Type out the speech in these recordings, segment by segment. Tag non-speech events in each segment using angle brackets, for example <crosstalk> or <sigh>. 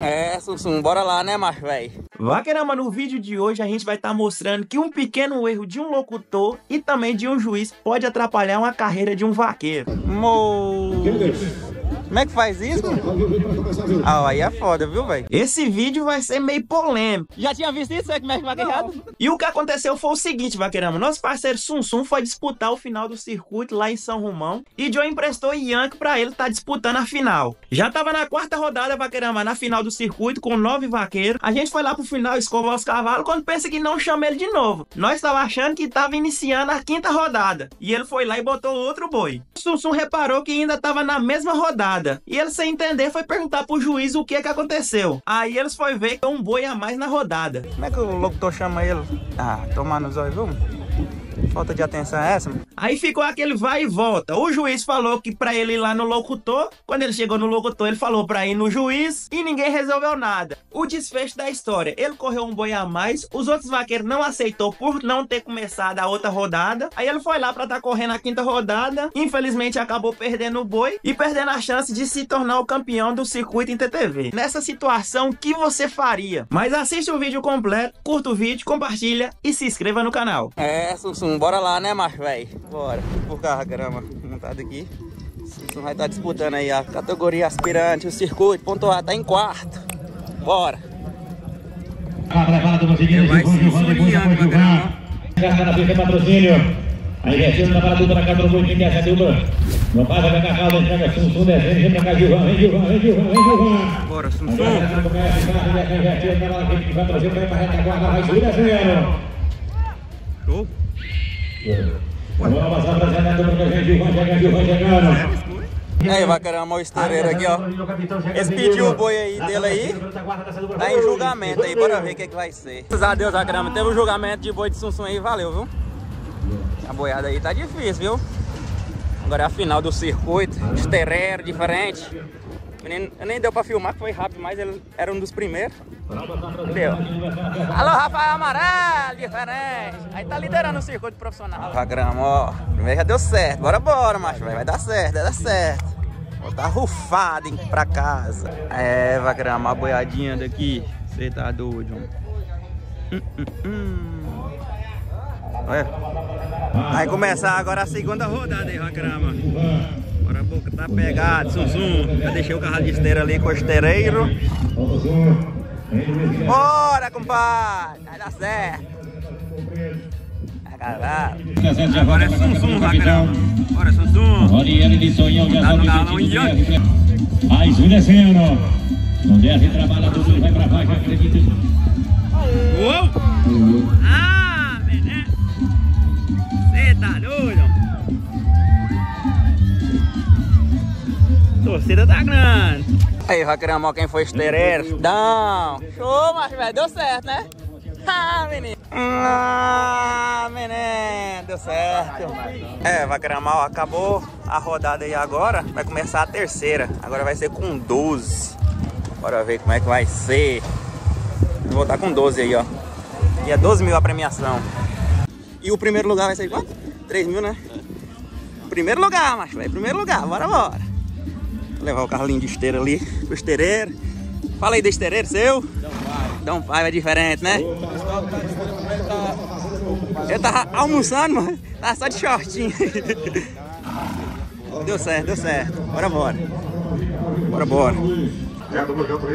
É, Sussum, bora lá, né, macho, velho? Vaquerama, no vídeo de hoje a gente vai estar tá mostrando que um pequeno erro de um locutor e também de um juiz pode atrapalhar uma carreira de um vaqueiro. Mo... Como é que faz isso? Ah, aí é foda, viu, velho? Esse vídeo vai ser meio polêmico. Já tinha visto isso? É como é que vaqueirado? E o que aconteceu foi o seguinte, vaqueirama. Nosso parceiro Sunsum foi disputar o final do circuito lá em São Romão. E Joe emprestou Yankee pra ele estar tá disputando a final. Já tava na quarta rodada, vaqueirama, na final do circuito, com nove vaqueiros. A gente foi lá pro final escovar os cavalos, quando pensa que não chama ele de novo. Nós tava achando que tava iniciando a quinta rodada. E ele foi lá e botou outro boi. O Sunsum reparou que ainda tava na mesma rodada nada. E ele, sem entender, foi perguntar pro juiz o que é que aconteceu. Aí eles foi ver que um boi a mais na rodada. Como é que o locutor chama ele? Ah, tomar nos olhos, vamos? Falta de atenção é essa? Aí ficou aquele vai e volta. O juiz falou que pra ele ir lá no locutor. Quando ele chegou no locutor, ele falou pra ir no juiz e ninguém resolveu nada. O desfecho da história: ele correu um boi a mais, os outros vaqueiros não aceitou por não ter começado a outra rodada. Aí ele foi lá pra estar tá correndo a quinta rodada. Infelizmente acabou perdendo o boi e perdendo a chance de se tornar o campeão do circuito em TTV. Nessa situação, o que você faria? Mas assiste o vídeo completo, curta o vídeo, compartilha e se inscreva no canal. É, Sussum, bora lá, né, macho, velho? Bora. Por carro, grama montado aqui. Sussum vai estar tá disputando aí a categoria aspirante, o circuito, pontuado, tá em quarto. Bora. Vai se esfriando, grama. Já na frente patrocínio. Aí descendo na parada para cá, trocou quem quer essa dupla. Não passa da cacau, entrega Sunsum, descendo, vem pra cá, Gilvan, vem Gilvan, vem Gilvan, vem Gilvan. Bora, Sunsum. Vai trazer, vai pra retaguarda, vai subir descendo. Show. Aí, vacarama, o estoureiro aqui, ó. Eles pediu o boi aí dele aí. Tá em julgamento aí, bora ver o que, que vai ser. Graças a Deus, teve um julgamento de boi de Sunsum aí, valeu, viu? A boiada aí tá difícil, viu? Agora é a final do circuito, estoureiro diferente. Menino, nem deu pra filmar, que foi rápido, mas ele era um dos primeiros. Deu. Alô, Rafael Amarelo, diferente. Aí tá liderando o circuito profissional. Vagrama, ó. Primeiro já deu certo. Bora, bora, macho. Vai dar certo, vai dar certo. Vou dar rufado pra casa. É, Vagrama, a boiadinha daqui. Você tá doido, mano. Hum, hum, hum. Olha. Vai começar agora a segunda rodada aí, Vagrama. Agora a boca tá pegada, zum, zum. Já deixei o carro de esteira ali com o esteireiro. Bora, compadre! Vai dar certo! Agora é Sum, Vacarão. Bora, já Tá no galão Yankee. Mais um descendo. Não desce, trabalha tudo, vai pra baixo, acredita. Uou! Ah, Torcida tá grande. Aí, Vacarão, quem foi esteireiro? Não! Show, mas velho, deu certo, né? Ah, menino! Ah, menino! Deu certo! É, Vacaramau, acabou a rodada aí agora. Vai começar a terceira. Agora vai ser com 12. Bora ver como é que vai ser. Vou voltar com 12 aí, ó. E é 12 mil a premiação. E o primeiro lugar vai ser quanto? 3 mil, né? Primeiro lugar, macho, velho. Primeiro lugar. Bora, bora. Vou levar o carrinho de esteira ali pro esteireiro. Fala aí do esteireiro seu. Dão pai é diferente, né? Eu tava almoçando, mano. Tava só de shortinho. <laughs> Deu certo, deu certo. Bora, bora. Bora, bora.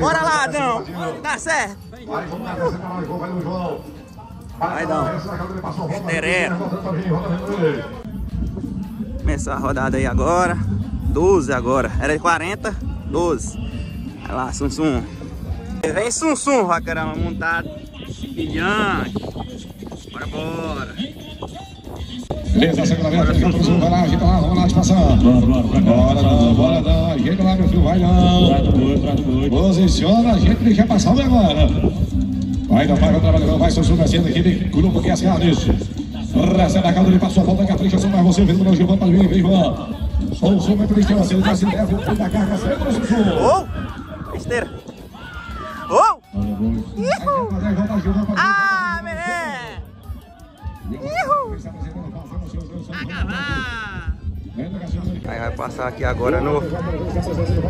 Bora lá, Adão. Dá certo. Vai, Dão. Esteireiro. Começar a rodada aí agora. 12 agora. Era 40, 12. Vai lá, Sum Sum. Vem Sum Sum, vacarama, montado. Bilhante. Bora, bora. Beleza, segunda vez, aquele pro sul, vai lá, ajeita lá, vamos lá, de passar. Bora, bora, bora, não, bora, não, ajeita lá, meu filho, vai não. Posiciona, a gente deixa passar o agora. Vai, não, vai, vai, trabalhando, vai, seu sul, descendo, equipe, grupo que é Cianes. Recebe a calma, ele passou, volta aqui a frente, só mais você, vendo o Gilvan, para mim, vem, Ivan. O sul, vai pro Cristiano, ele vai se leva, o fim da carga, sempre no sul. Oh! Esteira. Oh! Ihu! Ah! Ihu! Acabar! Aí vai passar aqui agora no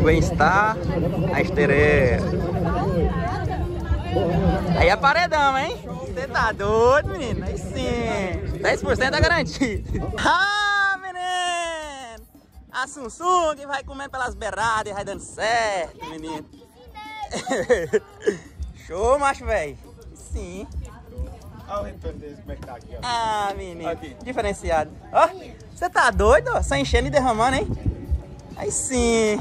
Bem-Estar, a esteira. é paredão, hein? Você tá doido, menino? Aí sim. 10% é garantido. Ah! <laughs> A Samsung vai comendo pelas beiradas e vai dando certo, menino. <laughs> Show, macho, velho. Sim. Olha o retorno desse, como é que tá aqui, ó. Ah, menino. Aqui. Diferenciado. Ó, você tá doido, ó? Só enchendo e derramando, hein? Aí sim.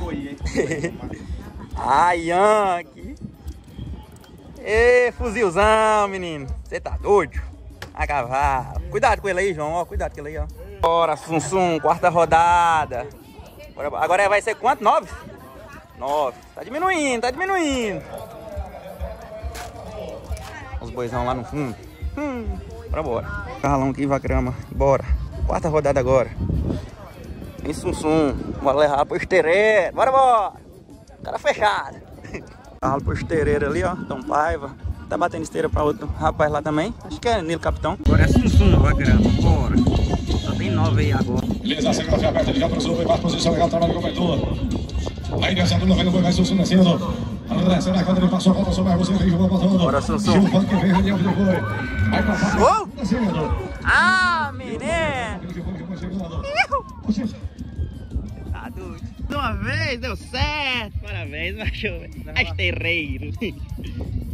Ah, <laughs> Yankee. Ê, fuzilzão, menino. Você tá doido? A cavalo. Cuidado com ele aí, João. Ó, cuidado com ele aí, ó. Bora, Sunsum, quarta rodada. Bora. Agora vai ser quanto? Nove? Nove. Tá diminuindo, tá diminuindo. Os boizão lá no fundo. Hum, bora, bora. Carlão aqui, Vacrama. Bora. Quarta rodada agora. Em Sunsum. Bora levar pro estereiro. Bora, bora. Cara fechado. <laughs> Carro pro estereiro ali, ó. Dom Paiva. Tá batendo esteira pra outro rapaz lá também. Acho que é Nilo Capitão. Agora é Sunsum, Vacrama. Bora. Só tem nove aí agora. Beleza, a segunda aberta, ele já cruzou, foi a posição legal, trabalho com o Beto. Aí nessa dupla vai no vai Sussu descendo. Será que quando ele passou a sobre você, vem Gilvan botando. Bora, Sussu. Gilvan que vem, Raniel depois. Aí pra fora, Gol! descendo. Ah, menino! Tá doido. De uma vez, deu certo. Parabéns, macho. Esterreiro.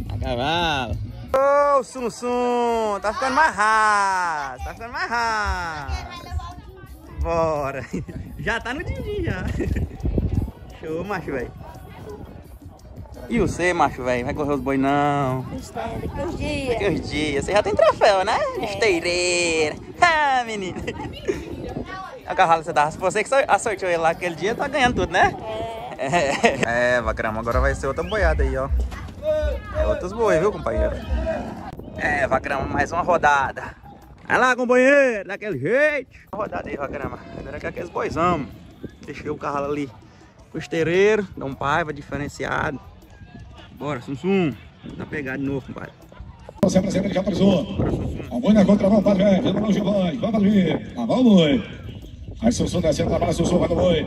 A cavalo. Ô, Sunsum, tá ficando mais raso. Tá ficando mais raso. Bora. <laughs> Já tá no din já. Show, macho, velho. E você, macho, velho? Vai correr os boi não? Daqui uns dias. Daqui uns dias. Você já tem troféu, né? Esteireira. <laughs> Ah, menino. A cavalo você. Se você que acertou ele lá aquele dia, tá ganhando tudo, né? É. É, <laughs> Vacrama, agora vai ser outra boiada aí, ó. É outros boi, viu, companheiro? É, Vacrama, mais uma rodada. Vai lá, companheiro, daquele jeito. Rodada aí, Vacrama. Agora é com aqueles boizão. Deixei o carro ali pro esteireiro, dá um paiva diferenciado. Bora, Sunsum. Dá pegar de novo, compadre. Você apresenta, ele já cruzou. A boi na padre, é, vendo o Gilvan, vamos ali. Lá vai o boi. Aí Sussu descendo, trabalha Sussu, vai no boi.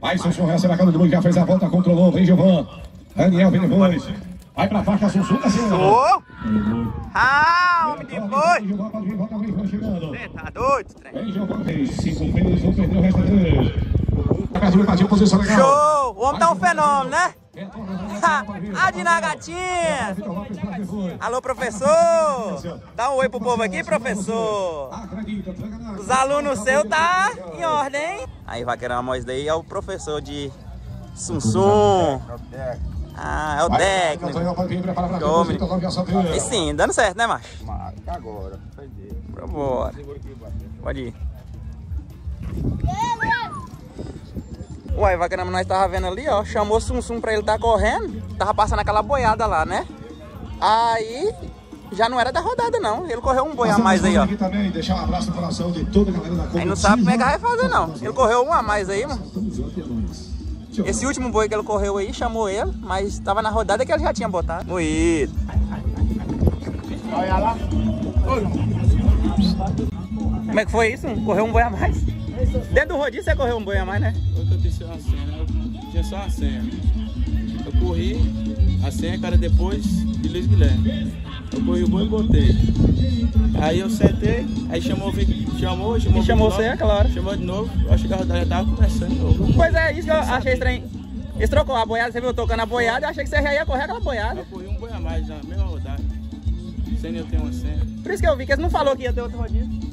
Aí Sussu recebe a cara do boi, já fez a volta, controlou, vem Gilvan. Daniel vem depois. Vai pra faixa, Sussu descendo. Ah, homem de boi! Você tá doido, trem? Vem Gilvan, fez cinco vezes, um perdeu o resto três. A do partiu, posição legal. Show! O homem tá um fenômeno, né? A de Nagatinha! Alô, professor! Dá um oi pro povo aqui, professor! Os alunos seus tá em ordem, hein? Aí, Vaqueirama, esse daí é o professor de Sunsum. Ah, é o técnico. E sim, dando certo, né, macho? Agora, foi dele. Bora. Pode ir. Uai, Vaqueirama, nós tava vendo ali, ó. Chamou Sunsum pra ele tá correndo. Tava passando aquela boiada lá, né? Aí já não era da rodada, não. Ele correu um boi a mais aí, ó. Também, deixar um abraço no coração de toda a galera da Aí não sabe como é que vai fazer, não. Ele correu um a mais aí, mano. Esse último boi que ele correu aí, chamou ele, mas tava na rodada que ele já tinha botado. Moído. Olha lá. Como é que foi isso? Correu um boi a mais? Dentro do rodízio você correu um boi a mais, né? Quando eu disse uma senha, eu tinha só uma senha. Eu corri, a senha, cara, depois de Luiz Guilherme. Eu corri o boi e botei. Aí eu sentei, aí chamou, chamou, chamou. E chamou você, é claro. Chamou de novo, eu achei que a rodada já tava começando de novo. Pois é, isso que eu achei estranho. Eles trocou a boiada, você viu tocando a boiada, eu achei que você já ia correr aquela boiada. Eu corri um boi a mais na mesma rodada. Sem eu ter uma senha. Por isso que eu vi que eles não falou que ia ter outro rodízio.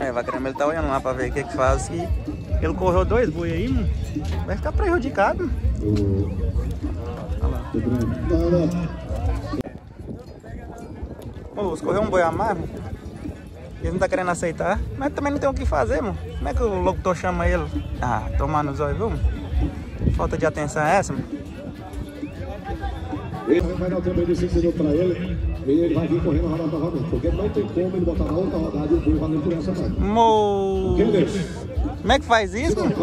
É, Vaquerama, ele tá olhando lá pra ver o que que faz. Que ele correu dois boi aí, mano. Vai ficar prejudicado. Olha lá. Ô, se correu um boi a mais, mano. Eles não tá querendo aceitar. Mas também não tem o que fazer, mano. Como é que o locutor chama ele? Ah, tomar nos olhos, viu, mano? Falta de atenção é essa, mano? Ele vai dar o tempo de 5 minutos para ele. E ele vai vir correndo rodada novamente. Porque não tem como ele botar na outra rodada e o boi valendo por essa parte. Mo... Como é que faz isso, mano?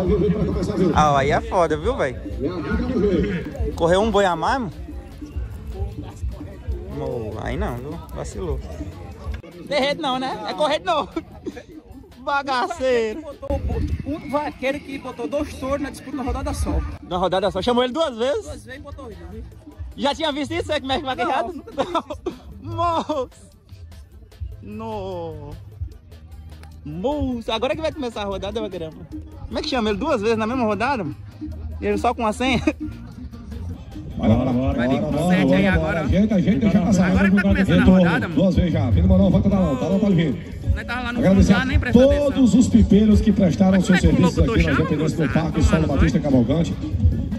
Ah, aí é foda, viu, velho? Correu um boi a mais, mano? Aí não, viu? Vacilou. Derrete não, né? É correr de novo. Bagaceiro. Um vaqueiro que botou dois touros na disputa na rodada só. Na rodada só. Chamou ele duas vezes. Duas vezes botou ele? Já tinha visto isso? É como é que vai errado? Moço! No. Moço! Agora que vai começar a rodada, caramba. Como é que chama ele? Duas vezes na mesma rodada? E ele só com a senha? Bora, bora, bora, Vai vir com bora, sete aí agora. bora. Ajeita, ajeita, deixa passar. Agora que tá começando a rodada, mano. Duas vezes já. Vira uma nova, tá lá, tá lá, pode vir. Nós tava lá no Agradecer lá, nem a prestou atenção. todos os pipeiros que prestaram seus é o serviços aqui na chama, Independência do? Parque lá, Solo nós Batista Cavalcante.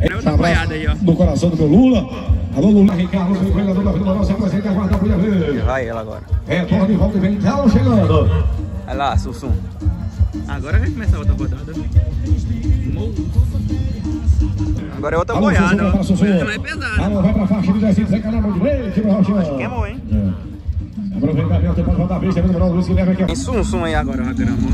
É Um abraço aí, ó. No coração do meu Lula. Alô, Lula Ricardo, seu vereador da Vila se apresenta, aguarda a Folha Verde. Vai ele agora. Retorno e volta e vem, tá chegando. Olha lá, Sussum. Agora vai começar outra rodada. Agora é outra Alô, boiada, ó. é pesada. Alô, vai pra faixa de 10 Zé Caramba de leite, meu Rocha. Queimou, hein? É. Aproveitamento para rodar a vez, segundo o Luiz Guilherme aqui. Tem Sussum aí agora, ó, caramba.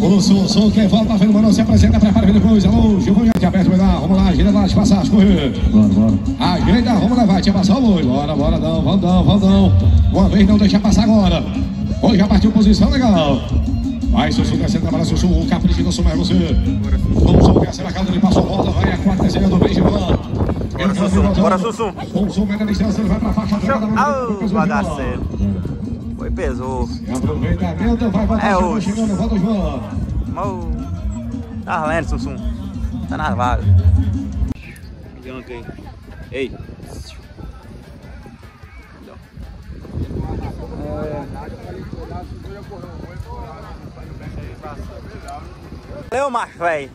O Sussu, quem volta, Fernando Mano, se apresenta, prepara depois. Alô, Gilvão, te aperta, vai lá, vamos lá, gira lá, passar as correr. Bora, bora. Ajeita, vamos levar, te passar o boi. Bora, bora, não, vamos, não, vamos, não. Uma vez não deixa passar agora. Hoje já partiu posição legal. Vai, Sussu, descendo, trabalha, Sussu, o capricho do Sussu é você. Vamos, Sussu, terceira casa, ele passou a bola, vai a quarta, desenhando, vem, Gilvão. Bora, Sussum, bora, Sussum. O Sussu, mete a distância, ele vai pra faixa. Au, bagaceiro. Foi, pesou. Aproveitamento, vai voltar, É hoje. chegando, volta, João. Mau. Tá valendo, Sussum. Tá na vaga. Ei. Valeu, macho, velho.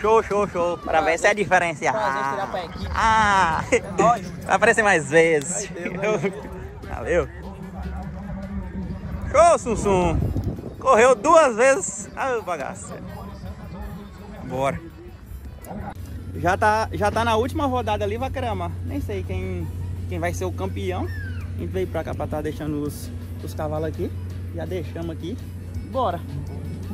Show, show, show. Parabéns, essa é a diferença. Ah, vai aparecer mais vezes. Valeu. Show, Sussum. Correu duas vezes. Ah, bagaço. Bora. Já tá, já tá na última rodada ali, Vacarama. Nem sei quem, quem vai ser o campeão. A gente veio pra cá pra estar deixando os, os cavalos aqui. Já deixamos aqui. Bora.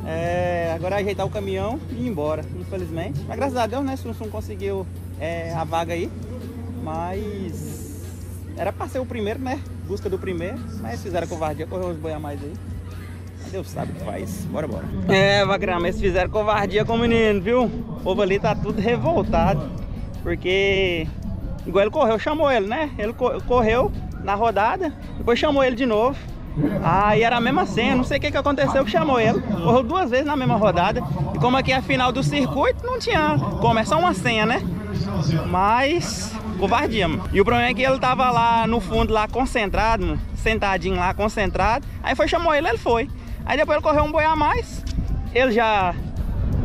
É, agora é ajeitar o caminhão e ir embora, infelizmente. Mas graças a Deus, né? Sussum conseguiu é, a vaga aí. Mas era pra ser o primeiro, né? Busca do primeiro. Mas fizeram covardia, correu uns boi a mais aí. Deus sabe o que faz. Bora, bora. É, Vagrama, eles fizeram covardia com o menino, viu? O povo ali tá tudo revoltado. Porque, igual ele correu, chamou ele, né? Ele co- correu na rodada, depois chamou ele de novo. Aí era a mesma senha, não sei o que, que aconteceu que chamou ele. Correu duas vezes na mesma rodada. E como aqui é a final do circuito, não tinha como, é só uma senha, né? Mas covardia, mano. E o problema é que ele tava lá no fundo, lá concentrado, mano, sentadinho lá, concentrado. Aí foi, chamou ele, ele foi. Aí depois ele correu um boi a mais. Ele já,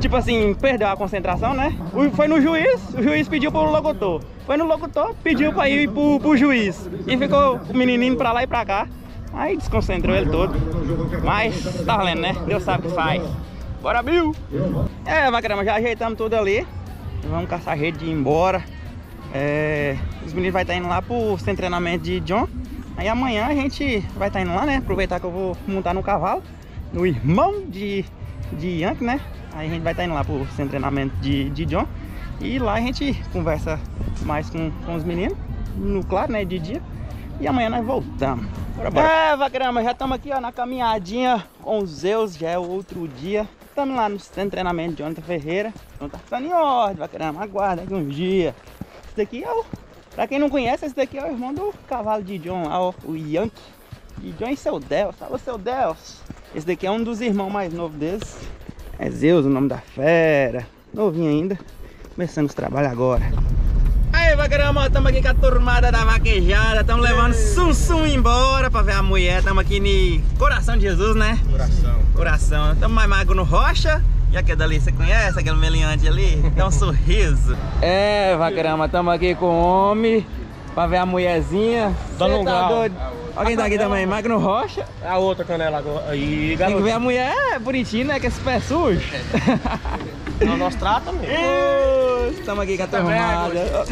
tipo assim, perdeu a concentração, né? Foi no juiz, o juiz pediu pro locutor. Foi no locutor, pediu pra ir pro, pro juiz. E ficou o menininho pra lá e pra cá. Aí desconcentrou ele todo. Mas tá valendo, né? Deus sabe o que faz. Bora, Bill! É, Vacarama, já ajeitamos tudo ali. Vamos caçar rede de ir embora. É, os meninos vão estar indo lá pro sem treinamento de John. Aí amanhã a gente vai estar indo lá, né? Aproveitar que eu vou montar no cavalo. No irmão de, de Yankee, né? Aí a gente vai estar indo lá pro sem treinamento de, de John. E lá a gente conversa mais com, com os meninos. No claro, né? De dia. E amanhã nós voltamos. Bora, bora. É, Vagrama, já estamos aqui ó, na caminhadinha com os Zeus, já é outro dia. Estamos lá no centro de treinamento de Jonathan Ferreira. Então tá ficando em ordem, Vagrama. Aguarda aqui uns dias. Esse daqui é o. Pra quem não conhece, esse daqui é o irmão do cavalo de John lá, ó, o Yankee. De John e seu Deus. Fala, seu Deus. Esse daqui é um dos irmãos mais novos deles. É Zeus, o nome da fera. Novinho ainda. Começando os trabalhos agora. Vacarama, estamos aqui com a turmada da vaquejada. Estamos levando Sussum embora pra ver a mulher. Estamos aqui no Coração de Jesus, né? Coração. Coração. Estamos mais magro no Rocha. E aquele dali, você conhece? Aquele meliante ali? Dá um sorriso. <laughs> É, Vacarama, estamos aqui com o homem pra ver a mulherzinha. Um tá grau. doido? Alguém tá aqui também, Magno Rocha. A outra canela agora. Aí, Tem que ver a mulher bonitinha, né? Com esse pé sujo. <laughs> Não, nós trata mesmo. Estamos aqui com a turmada.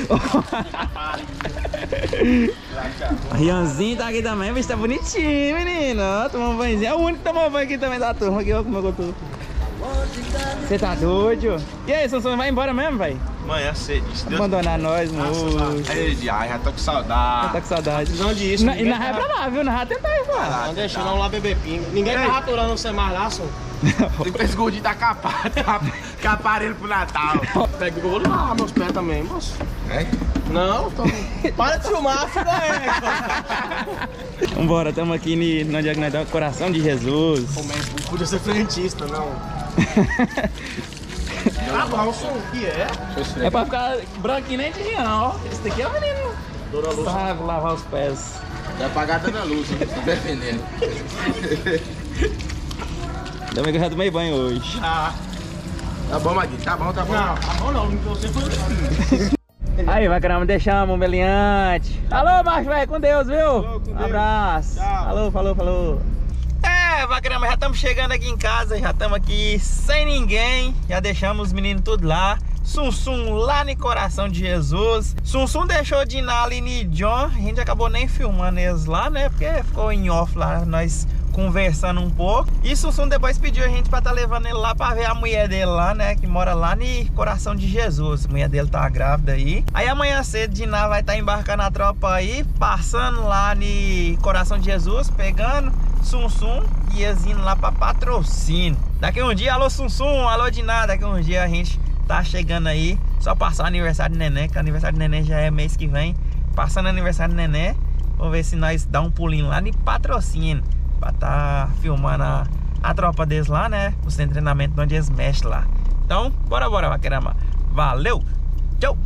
<laughs> Rianzinho tá aqui também, bicho, tá bonitinho, menino. Ó, Tomou um banhozinho. É o único que tomou banho aqui também da turma. Aqui, ó, como eu tô. Você tá doido? E aí, Sansão, vai embora mesmo, velho? Amanhã cedo. Se Deus Abandonar nós, moço. Aí, ai, já tô com saudade. Tá com saudade. Precisando disso. Na- E na ré tá- pra lá, viu? Na ré tentar ir lá. Não deixa não lá beber pinga. Ninguém tá raturando você mais lá, só. <laughs> Tem que esse gordinho <laughs> tá capado. Capar ele pro Natal. Pega o vou lavar meus pés também, moço. É? Não, tô... Para de filmar, filho Vambora, tamo aqui é que nós tá? Coração de Jesus. Pô, mas não podia ser frentista, não. Ah, <laughs> bom, o que é? É pra ficar branquinho nem de ó. Esse daqui é o menino. Pra lavar os pés. Vai pagar dando a luz, né? Tá defendendo. Também que eu já tomei banho hoje. Ah. Tá bom, Magui, tá bom, tá bom. Não, tá bom não, você foi <laughs> Aí, vai caramba, deixamos meliante. Alô, macho velho, com Deus, viu? Um abraço. Falou, falou, falou. É, vai caramba, já estamos chegando aqui em casa, já estamos aqui sem ninguém. Já deixamos os meninos tudo lá. Sunsum lá no coração de Jesus. Sunsum deixou de ir na Aline e John. A gente acabou nem filmando eles lá, né? Porque ficou em off lá, nós conversando um pouco. E Sunsum depois pediu a gente pra estar levando ele lá pra ver a mulher dele lá, né? Que mora lá no coração de Jesus. A mulher dele tá grávida aí. Aí amanhã cedo Diná vai estar embarcando a tropa aí, passando lá no coração de Jesus, pegando Sunsum e indo lá pra patrocínio. Daqui um dia, alô Sunsum, alô Diná, daqui um dia a gente tá chegando aí. Só passar o aniversário do neném, que o aniversário do neném já é mês que vem. Passando o aniversário do neném, vamos ver se nós dá um pulinho lá de patrocínio. Pra tá filmando a, a tropa deles lá, né? Os treinamentos onde eles mexem lá. Então, bora, bora, vaquerama. Valeu! Tchau!